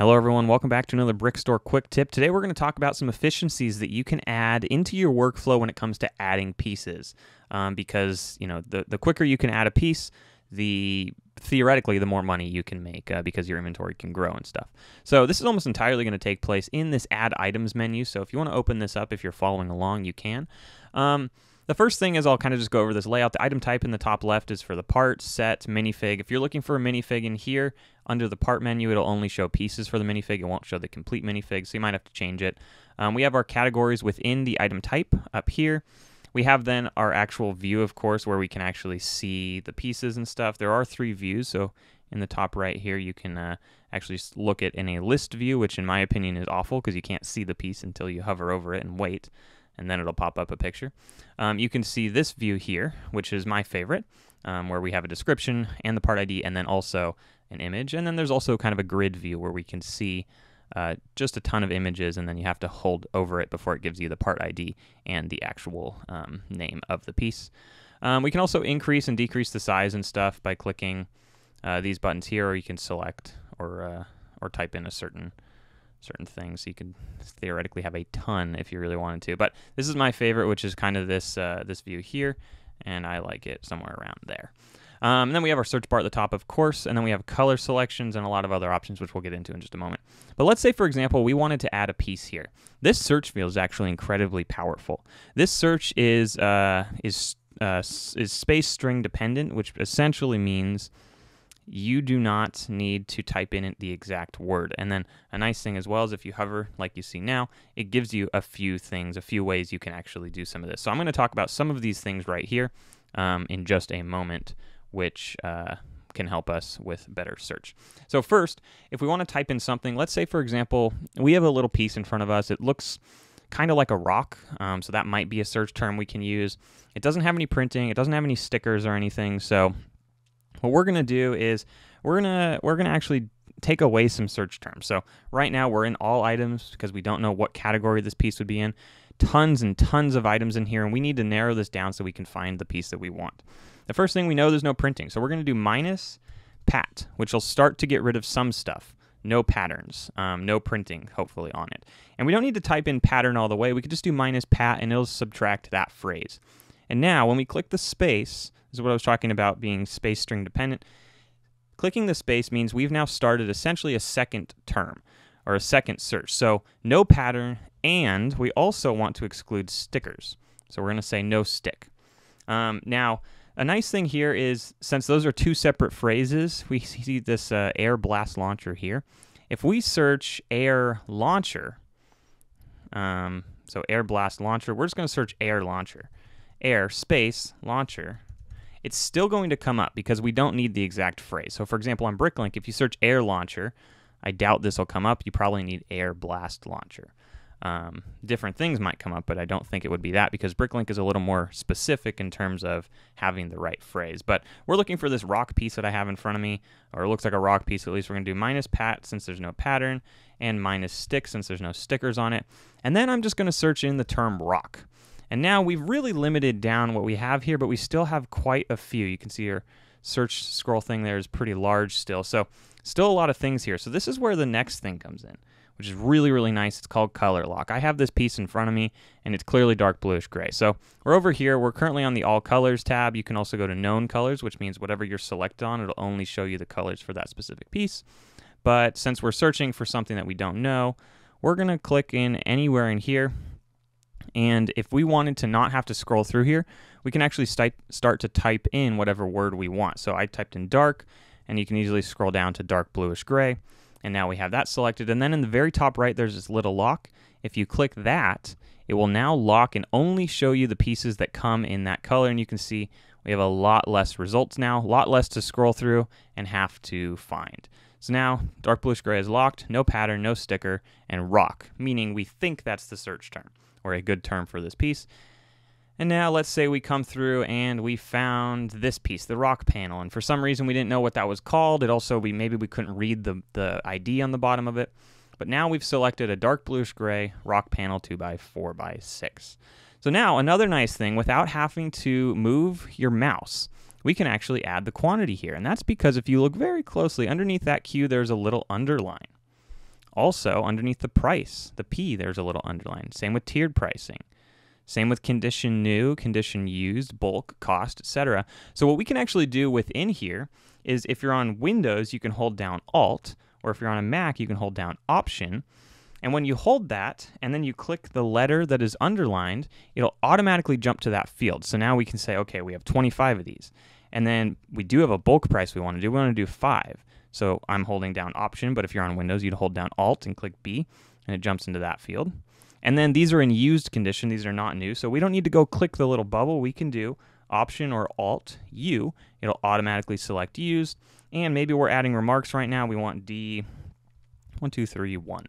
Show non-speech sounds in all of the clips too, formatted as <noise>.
Hello, everyone. Welcome back to another BrickStore Quick Tip. Today, we're going to talk about some efficiencies that you can add into your workflow when it comes to adding pieces. Um, because you know, the the quicker you can add a piece, the theoretically the more money you can make uh, because your inventory can grow and stuff. So this is almost entirely going to take place in this Add Items menu. So if you want to open this up, if you're following along, you can. Um, the first thing is I'll kind of just go over this layout. The item type in the top left is for the part, set, minifig. If you're looking for a minifig in here, under the part menu, it'll only show pieces for the minifig. It won't show the complete minifig, so you might have to change it. Um, we have our categories within the item type up here. We have then our actual view, of course, where we can actually see the pieces and stuff. There are three views, so in the top right here, you can uh, actually look at in a list view, which in my opinion is awful because you can't see the piece until you hover over it and wait and then it'll pop up a picture. Um, you can see this view here, which is my favorite, um, where we have a description and the part ID, and then also an image. And then there's also kind of a grid view where we can see uh, just a ton of images, and then you have to hold over it before it gives you the part ID and the actual um, name of the piece. Um, we can also increase and decrease the size and stuff by clicking uh, these buttons here, or you can select or uh, or type in a certain certain things. You could theoretically have a ton if you really wanted to. But this is my favorite, which is kind of this uh, this view here, and I like it somewhere around there. Um, and then we have our search bar at the top, of course, and then we have color selections and a lot of other options, which we'll get into in just a moment. But let's say, for example, we wanted to add a piece here. This search field is actually incredibly powerful. This search is uh, is uh, is space string dependent, which essentially means you do not need to type in the exact word. And then a nice thing as well is if you hover like you see now, it gives you a few things, a few ways you can actually do some of this. So I'm going to talk about some of these things right here um, in just a moment, which uh, can help us with better search. So first, if we want to type in something, let's say for example, we have a little piece in front of us. It looks kind of like a rock, um, so that might be a search term we can use. It doesn't have any printing, it doesn't have any stickers or anything, so what we're going to do is we're going to we're going to actually take away some search terms. So right now we're in all items because we don't know what category this piece would be in. Tons and tons of items in here and we need to narrow this down so we can find the piece that we want. The first thing we know there's no printing. So we're going to do minus pat, which will start to get rid of some stuff. No patterns, um, no printing, hopefully, on it. And we don't need to type in pattern all the way. We could just do minus pat and it'll subtract that phrase. And now when we click the space, this is what I was talking about being space string dependent. Clicking the space means we've now started essentially a second term or a second search. So no pattern, and we also want to exclude stickers. So we're going to say no stick. Um, now, a nice thing here is since those are two separate phrases, we <laughs> see this uh, air blast launcher here. If we search air launcher, um, so air blast launcher, we're just going to search air launcher. Air space launcher it's still going to come up because we don't need the exact phrase. So, for example, on Bricklink, if you search air launcher, I doubt this will come up. You probably need air blast launcher. Um, different things might come up, but I don't think it would be that because Bricklink is a little more specific in terms of having the right phrase. But we're looking for this rock piece that I have in front of me, or it looks like a rock piece. At least we're going to do minus pat since there's no pattern, and minus stick since there's no stickers on it. And then I'm just going to search in the term rock. And now we've really limited down what we have here, but we still have quite a few. You can see your search scroll thing there is pretty large still. So still a lot of things here. So this is where the next thing comes in, which is really, really nice. It's called color lock. I have this piece in front of me and it's clearly dark bluish gray. So we're over here. We're currently on the all colors tab. You can also go to known colors, which means whatever you're selected on, it'll only show you the colors for that specific piece. But since we're searching for something that we don't know, we're to click in anywhere in here and if we wanted to not have to scroll through here, we can actually start to type in whatever word we want. So I typed in dark, and you can easily scroll down to dark bluish gray. And now we have that selected. And then in the very top right, there's this little lock. If you click that, it will now lock and only show you the pieces that come in that color. And you can see we have a lot less results now, a lot less to scroll through and have to find. So now dark bluish gray is locked, no pattern, no sticker, and rock, meaning we think that's the search term or a good term for this piece. And now let's say we come through and we found this piece, the rock panel, and for some reason we didn't know what that was called. It also we maybe we couldn't read the the ID on the bottom of it. But now we've selected a dark bluish gray rock panel 2 by 4 by 6 So now another nice thing, without having to move your mouse, we can actually add the quantity here. And that's because if you look very closely underneath that Q, there's a little underline. Also, underneath the price, the P, there's a little underline. Same with tiered pricing. Same with condition new, condition used, bulk, cost, etc. So what we can actually do within here is if you're on Windows, you can hold down Alt, or if you're on a Mac, you can hold down Option. And when you hold that and then you click the letter that is underlined, it'll automatically jump to that field. So now we can say, okay, we have 25 of these. And then we do have a bulk price we want to do. We want to do five. So I'm holding down Option, but if you're on Windows, you'd hold down Alt and click B, and it jumps into that field. And then these are in used condition. These are not new. So we don't need to go click the little bubble. We can do Option or Alt U. It'll automatically select used. And maybe we're adding remarks right now. We want D one, two, three, one.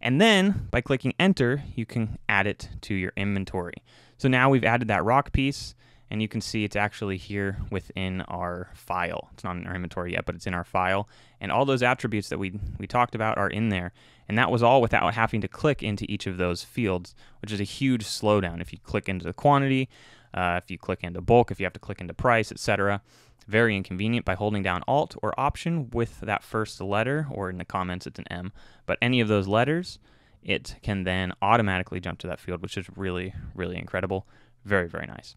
And then by clicking enter, you can add it to your inventory. So now we've added that rock piece and you can see it's actually here within our file. It's not in our inventory yet, but it's in our file. And all those attributes that we, we talked about are in there. And that was all without having to click into each of those fields, which is a huge slowdown. If you click into the quantity, uh, if you click into bulk, if you have to click into price, etc. Very inconvenient by holding down Alt or Option with that first letter, or in the comments it's an M. But any of those letters, it can then automatically jump to that field, which is really, really incredible. Very, very nice.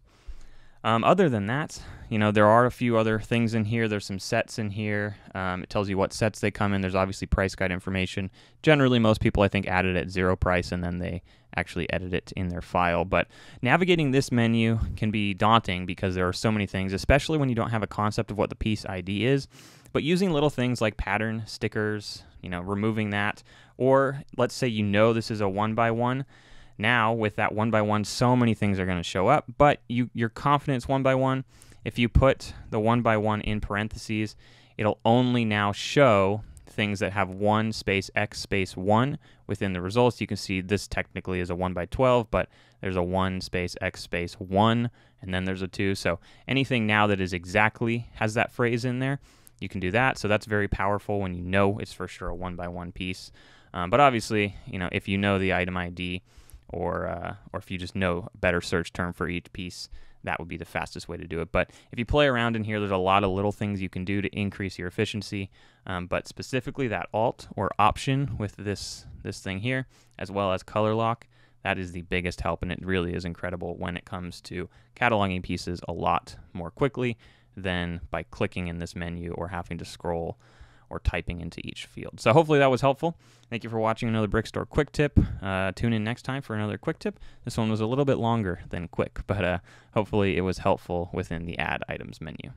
Um, other than that, you know, there are a few other things in here. There's some sets in here. Um, it tells you what sets they come in. There's obviously price guide information. Generally, most people, I think, add it at zero price and then they actually edit it in their file. But navigating this menu can be daunting because there are so many things, especially when you don't have a concept of what the piece ID is. But using little things like pattern, stickers, you know, removing that, or let's say you know this is a one by one now, with that one by one, so many things are going to show up, but you, you're confident it's one by one. If you put the one by one in parentheses, it'll only now show things that have one space x space one within the results. You can see this technically is a one by 12, but there's a one space x space one, and then there's a two. So anything now that is exactly has that phrase in there, you can do that. So that's very powerful when you know it's for sure a one by one piece. Um, but obviously, you know, if you know the item ID, or uh, or if you just know a better search term for each piece, that would be the fastest way to do it. But if you play around in here, there's a lot of little things you can do to increase your efficiency. Um, but specifically that Alt or Option with this this thing here, as well as Color Lock, that is the biggest help, and it really is incredible when it comes to cataloging pieces a lot more quickly than by clicking in this menu or having to scroll or typing into each field. So hopefully that was helpful. Thank you for watching another Brickstore quick tip. Uh, tune in next time for another quick tip. This one was a little bit longer than quick, <laughs> but uh, hopefully it was helpful within the add items menu.